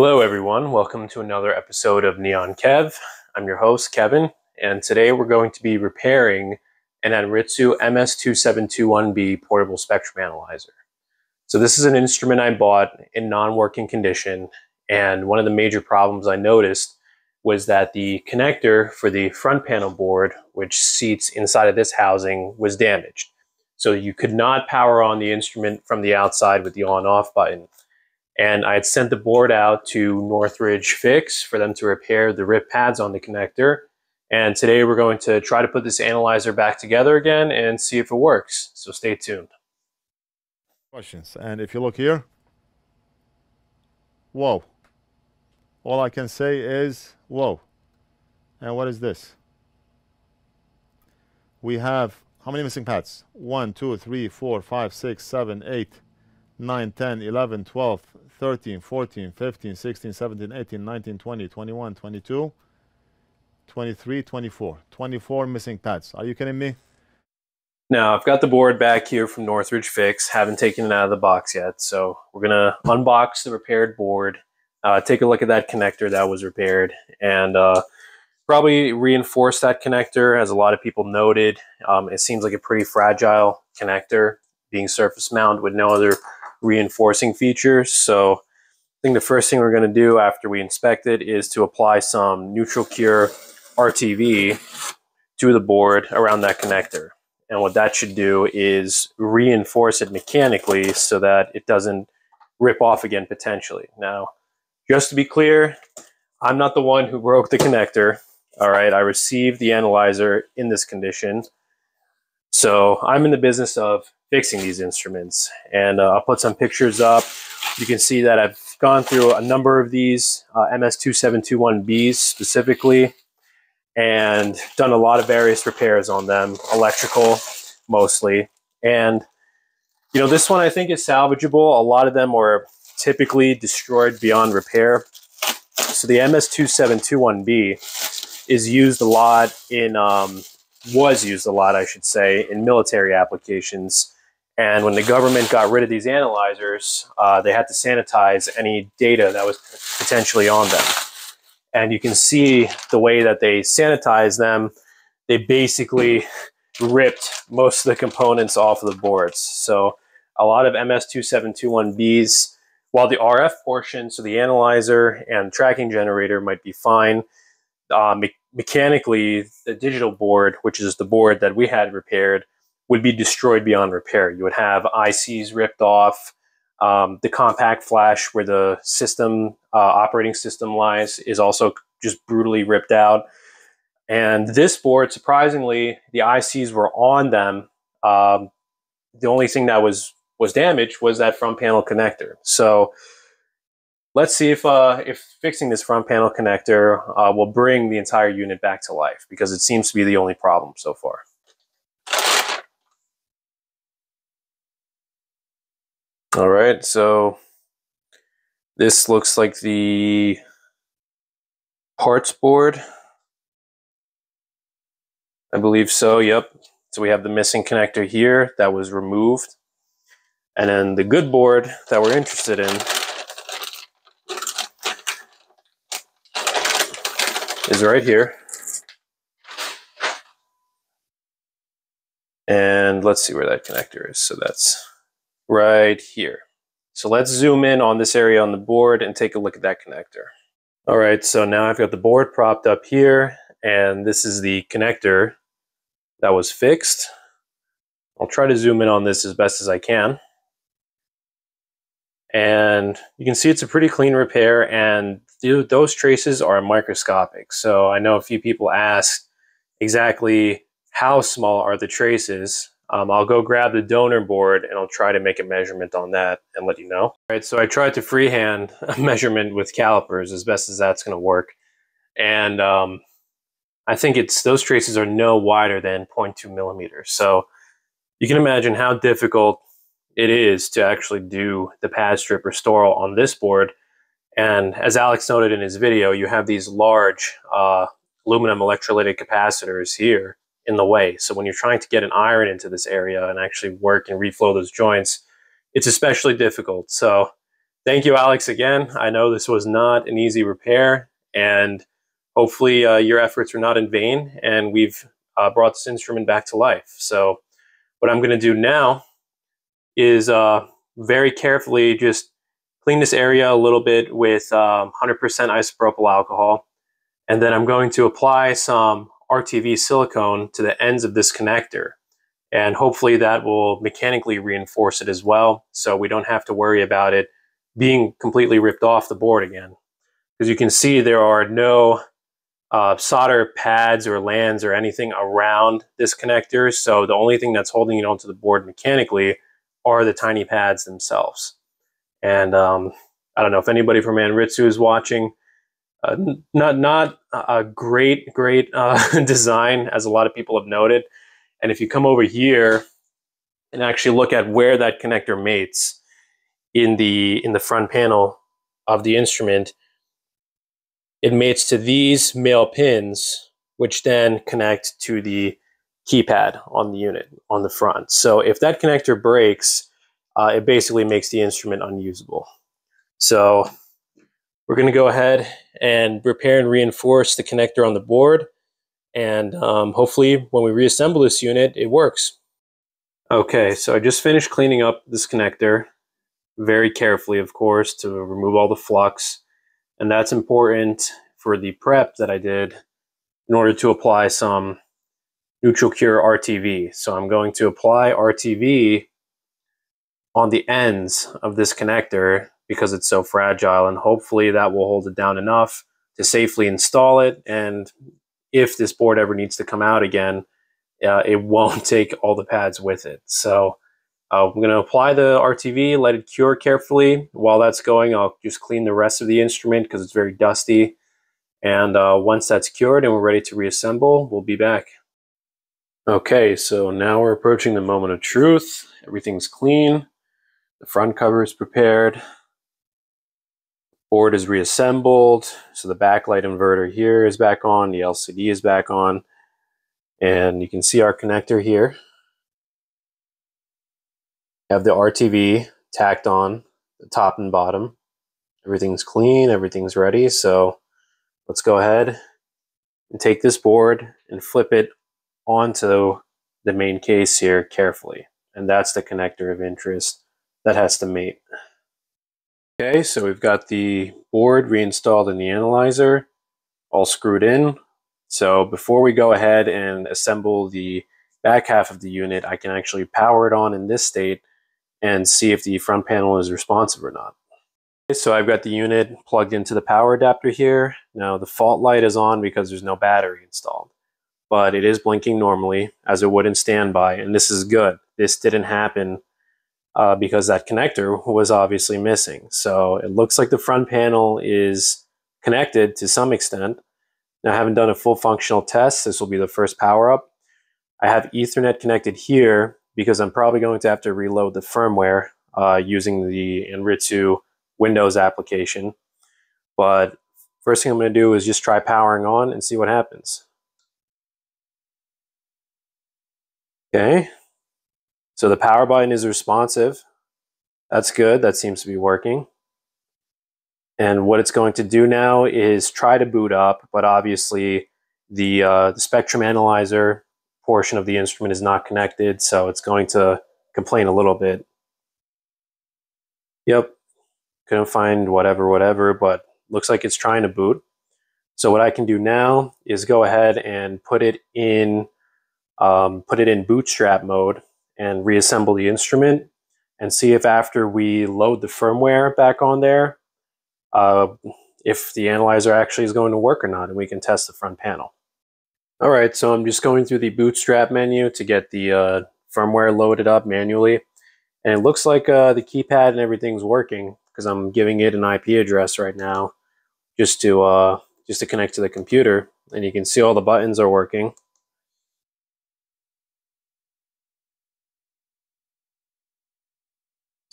Hello, everyone. Welcome to another episode of Neon Kev. I'm your host, Kevin, and today we're going to be repairing an Anritsu MS2721B portable spectrum analyzer. So this is an instrument I bought in non-working condition, and one of the major problems I noticed was that the connector for the front panel board, which seats inside of this housing, was damaged. So you could not power on the instrument from the outside with the on-off button. And I had sent the board out to Northridge Fix for them to repair the rip pads on the connector. And today we're going to try to put this analyzer back together again and see if it works. So stay tuned. Questions. And if you look here, whoa. All I can say is whoa. And what is this? We have how many missing pads? 1, 2, 3, 4, 5, 6, 7, 8, 9, 10, 11, 12, 13, 14, 15, 16, 17, 18, 19, 20, 21, 22, 23, 24. 24 missing pads. Are you kidding me? Now, I've got the board back here from Northridge Fix. Haven't taken it out of the box yet. So we're going to unbox the repaired board, uh, take a look at that connector that was repaired, and uh, probably reinforce that connector. As a lot of people noted, um, it seems like a pretty fragile connector being surface mount with no other reinforcing features. So I think the first thing we're going to do after we inspect it is to apply some neutral cure RTV to the board around that connector. And what that should do is reinforce it mechanically so that it doesn't rip off again potentially. Now, just to be clear, I'm not the one who broke the connector. All right, I received the analyzer in this condition. So I'm in the business of fixing these instruments. And uh, I'll put some pictures up. You can see that I've gone through a number of these uh, MS2721Bs specifically and done a lot of various repairs on them, electrical mostly. And, you know, this one I think is salvageable. A lot of them were typically destroyed beyond repair. So the MS2721B is used a lot in, um, was used a lot, I should say, in military applications and when the government got rid of these analyzers, uh, they had to sanitize any data that was potentially on them. And you can see the way that they sanitize them. They basically ripped most of the components off of the boards. So a lot of MS2721Bs, while the RF portion, so the analyzer and tracking generator might be fine, uh, me mechanically, the digital board, which is the board that we had repaired, would be destroyed beyond repair. You would have ICs ripped off. Um, the compact flash where the system uh, operating system lies is also just brutally ripped out. And this board, surprisingly, the ICs were on them. Um, the only thing that was was damaged was that front panel connector. So let's see if uh, if fixing this front panel connector uh, will bring the entire unit back to life because it seems to be the only problem so far. All right, so this looks like the parts board. I believe so, yep. So we have the missing connector here that was removed. And then the good board that we're interested in is right here. And let's see where that connector is. So that's right here. So let's zoom in on this area on the board and take a look at that connector. All right, so now I've got the board propped up here, and this is the connector that was fixed. I'll try to zoom in on this as best as I can. And you can see it's a pretty clean repair, and those traces are microscopic. So I know a few people ask exactly how small are the traces um, I'll go grab the donor board and I'll try to make a measurement on that and let you know. All right, so I tried to freehand a measurement with calipers as best as that's going to work. And um, I think it's those traces are no wider than 0.2 millimeters. So you can imagine how difficult it is to actually do the pad strip restoral on this board. And as Alex noted in his video, you have these large uh, aluminum electrolytic capacitors here in the way. So when you're trying to get an iron into this area and actually work and reflow those joints, it's especially difficult. So thank you, Alex, again. I know this was not an easy repair, and hopefully uh, your efforts were not in vain, and we've uh, brought this instrument back to life. So what I'm going to do now is uh, very carefully just clean this area a little bit with 100% um, isopropyl alcohol. And then I'm going to apply some RTV silicone to the ends of this connector. And hopefully that will mechanically reinforce it as well. So we don't have to worry about it being completely ripped off the board again. As you can see, there are no uh, solder pads or lands or anything around this connector. So the only thing that's holding it onto the board mechanically are the tiny pads themselves. And um, I don't know if anybody from Anritsu is watching. Uh, not not a great great uh, design as a lot of people have noted. And if you come over here and actually look at where that connector mates in the in the front panel of the instrument, it mates to these male pins, which then connect to the keypad on the unit on the front. So if that connector breaks, uh, it basically makes the instrument unusable. So we're going to go ahead and repair and reinforce the connector on the board. And um, hopefully when we reassemble this unit, it works. Okay, so I just finished cleaning up this connector very carefully, of course, to remove all the flux. And that's important for the prep that I did in order to apply some neutral cure RTV. So I'm going to apply RTV on the ends of this connector because it's so fragile and hopefully that will hold it down enough to safely install it and if this board ever needs to come out again uh, it won't take all the pads with it so uh, I'm going to apply the RTV, let it cure carefully. While that's going, I'll just clean the rest of the instrument because it's very dusty. And uh, once that's cured and we're ready to reassemble, we'll be back. Okay, so now we're approaching the moment of truth. Everything's clean. The front cover is prepared. Board is reassembled. So the backlight inverter here is back on. The LCD is back on. And you can see our connector here have the RTV tacked on the top and bottom. Everything's clean, everything's ready. So let's go ahead and take this board and flip it onto the main case here carefully. And that's the connector of interest that has to mate. Okay, so we've got the board reinstalled in the analyzer, all screwed in. So before we go ahead and assemble the back half of the unit, I can actually power it on in this state and see if the front panel is responsive or not. So I've got the unit plugged into the power adapter here. Now the fault light is on because there's no battery installed, but it is blinking normally as it would in standby, and this is good. This didn't happen uh, because that connector was obviously missing. So it looks like the front panel is connected to some extent. Now I haven't done a full functional test. This will be the first power up. I have Ethernet connected here because I'm probably going to have to reload the firmware uh, using the Anritsu Windows application. But first thing I'm going to do is just try powering on and see what happens. Okay, so the power button is responsive. That's good, that seems to be working. And what it's going to do now is try to boot up, but obviously the, uh, the spectrum analyzer portion of the instrument is not connected, so it's going to complain a little bit. Yep, couldn't find whatever, whatever, but looks like it's trying to boot. So what I can do now is go ahead and put it in um, put it in bootstrap mode and reassemble the instrument and see if after we load the firmware back on there, uh, if the analyzer actually is going to work or not, and we can test the front panel. All right, so I'm just going through the bootstrap menu to get the uh, firmware loaded up manually. And it looks like uh, the keypad and everything's working because I'm giving it an IP address right now just to uh, just to connect to the computer. And you can see all the buttons are working.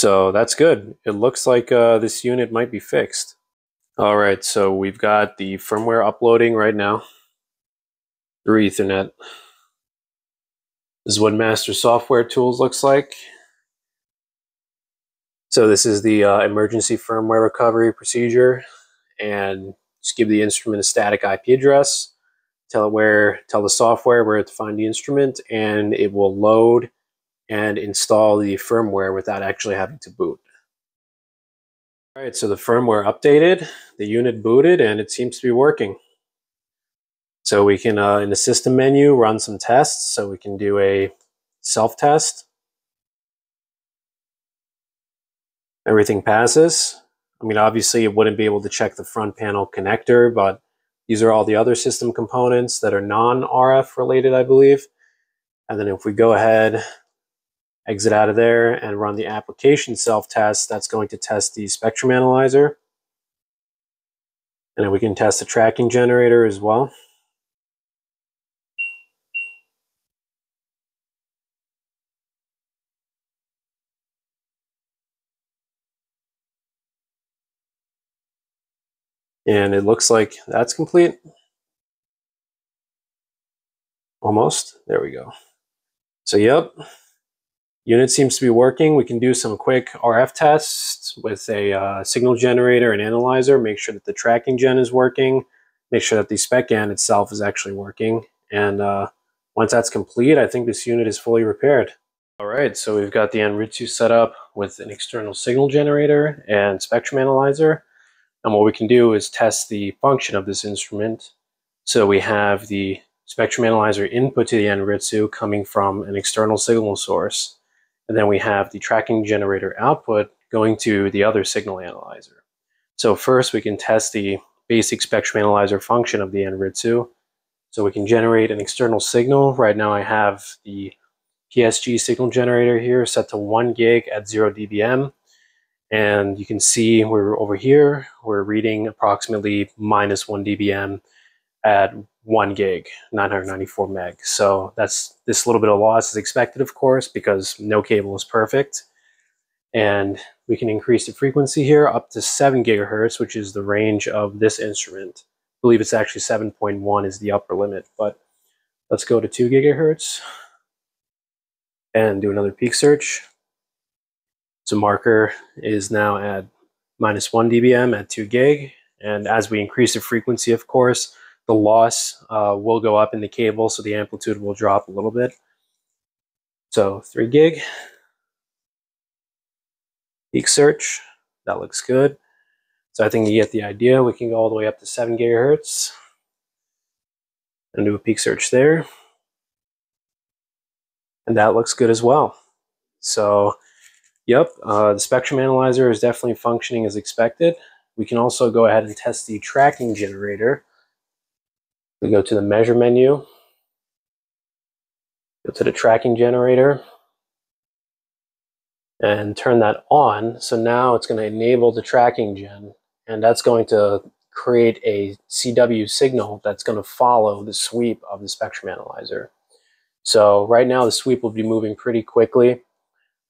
So that's good. It looks like uh, this unit might be fixed. All right, so we've got the firmware uploading right now through Ethernet. This is what Master Software Tools looks like. So this is the uh, emergency firmware recovery procedure and just give the instrument a static IP address, tell it where, tell the software where to find the instrument, and it will load and install the firmware without actually having to boot. All right, so the firmware updated, the unit booted, and it seems to be working. So we can, uh, in the system menu, run some tests. So we can do a self-test. Everything passes. I mean, obviously it wouldn't be able to check the front panel connector, but these are all the other system components that are non-RF related, I believe. And then if we go ahead, exit out of there and run the application self-test, that's going to test the spectrum analyzer. And then we can test the tracking generator as well. And it looks like that's complete. Almost. There we go. So, yep. Unit seems to be working. We can do some quick RF tests with a uh, signal generator and analyzer. Make sure that the tracking gen is working. Make sure that the spec gen itself is actually working. And uh, once that's complete, I think this unit is fully repaired. All right, so we've got the Anritsu set up with an external signal generator and spectrum analyzer. And what we can do is test the function of this instrument. So we have the spectrum analyzer input to the Anritsu coming from an external signal source. And then we have the tracking generator output going to the other signal analyzer. So first we can test the basic spectrum analyzer function of the Anritsu. So we can generate an external signal. Right now I have the PSG signal generator here set to 1 gig at 0 dBm. And you can see we're over here, we're reading approximately minus 1 dBm at 1 gig, 994 meg. So that's this little bit of loss is expected, of course, because no cable is perfect. And we can increase the frequency here up to 7 gigahertz, which is the range of this instrument. I believe it's actually 7.1 is the upper limit, but let's go to 2 gigahertz and do another peak search. So marker is now at minus 1 dBm at 2 gig. And as we increase the frequency, of course, the loss uh, will go up in the cable, so the amplitude will drop a little bit. So 3 gig. Peak search, that looks good. So I think you get the idea. We can go all the way up to 7 gigahertz and do a peak search there. And that looks good as well. So Yep, uh, the spectrum analyzer is definitely functioning as expected. We can also go ahead and test the tracking generator. We go to the measure menu, go to the tracking generator, and turn that on. So now it's going to enable the tracking gen, and that's going to create a CW signal that's going to follow the sweep of the spectrum analyzer. So right now the sweep will be moving pretty quickly.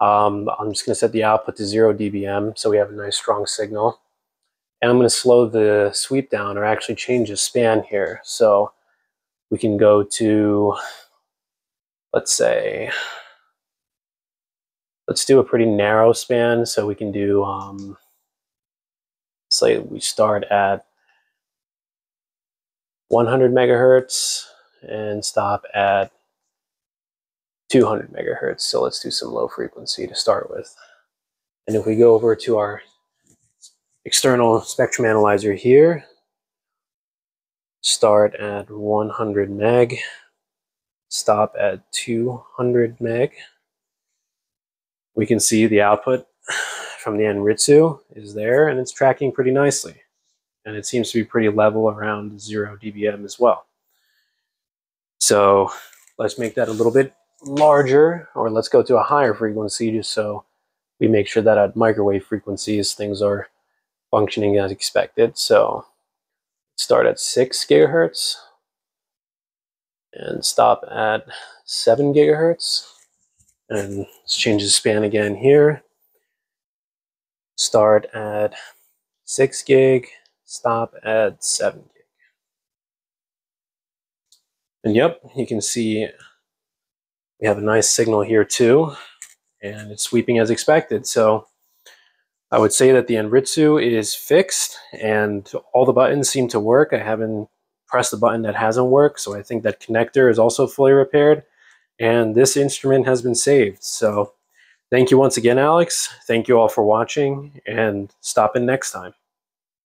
Um, I'm just going to set the output to 0 dBm so we have a nice strong signal. And I'm going to slow the sweep down or actually change the span here. So we can go to, let's say, let's do a pretty narrow span. So we can do, um, say we start at 100 megahertz and stop at 200 megahertz. So let's do some low frequency to start with. And if we go over to our external spectrum analyzer here, start at 100 meg, stop at 200 meg. We can see the output from the Anritsu is there and it's tracking pretty nicely. And it seems to be pretty level around 0 dBm as well. So let's make that a little bit larger, or let's go to a higher frequency just so we make sure that at microwave frequencies things are functioning as expected. So start at 6 gigahertz and stop at 7 gigahertz. And let's change the span again here. Start at 6 gig, stop at 7 gig. And yep, you can see we have a nice signal here too, and it's sweeping as expected. So I would say that the Anritsu is fixed and all the buttons seem to work. I haven't pressed the button that hasn't worked, so I think that connector is also fully repaired. And this instrument has been saved. So thank you once again, Alex. Thank you all for watching and stop in next time.